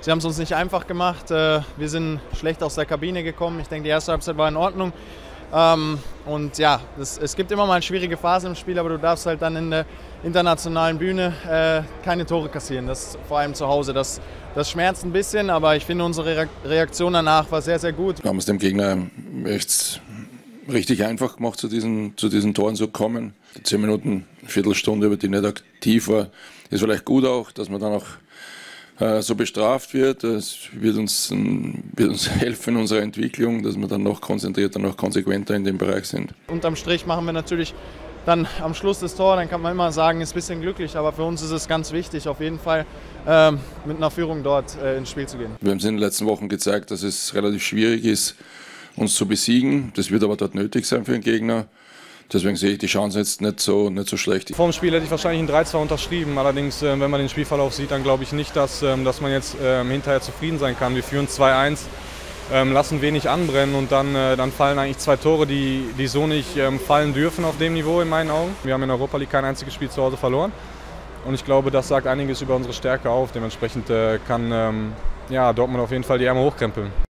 sie haben es uns nicht einfach gemacht. Äh, wir sind schlecht aus der Kabine gekommen. Ich denke, die erste Halbzeit war in Ordnung. Ähm, und ja, das, es gibt immer mal schwierige Phasen im Spiel, aber du darfst halt dann in der internationalen Bühne äh, keine Tore kassieren. Das vor allem zu Hause. Das, das schmerzt ein bisschen, aber ich finde unsere Reaktion danach war sehr, sehr gut. Wir haben es dem Gegner echt richtig einfach gemacht, zu diesen, zu diesen Toren zu kommen. Zehn Minuten, Viertelstunde, über die nicht aktiv war, ist vielleicht gut auch, dass man dann auch so bestraft wird. Das wird uns, wird uns helfen in unserer Entwicklung, dass wir dann noch konzentrierter, noch konsequenter in dem Bereich sind. Unterm Strich machen wir natürlich dann am Schluss des Tor, dann kann man immer sagen, ist ein bisschen glücklich, aber für uns ist es ganz wichtig, auf jeden Fall ähm, mit einer Führung dort äh, ins Spiel zu gehen. Wir haben es in den letzten Wochen gezeigt, dass es relativ schwierig ist, uns zu besiegen. Das wird aber dort nötig sein für den Gegner. Deswegen sehe ich die Chance jetzt nicht so, nicht so schlecht. Vor dem Spiel hätte ich wahrscheinlich ein 3-2 unterschrieben. Allerdings, äh, wenn man den Spielverlauf sieht, dann glaube ich nicht, dass, ähm, dass man jetzt ähm, hinterher zufrieden sein kann. Wir führen 2-1, ähm, lassen wenig anbrennen und dann, äh, dann fallen eigentlich zwei Tore, die, die so nicht fallen dürfen auf dem Niveau in meinen Augen. Wir haben in Europa League kein einziges Spiel zu Hause verloren. Und ich glaube, das sagt einiges über unsere Stärke auf. Dementsprechend äh, kann ja, Dortmund auf jeden Fall die Ärmel hochkrempeln.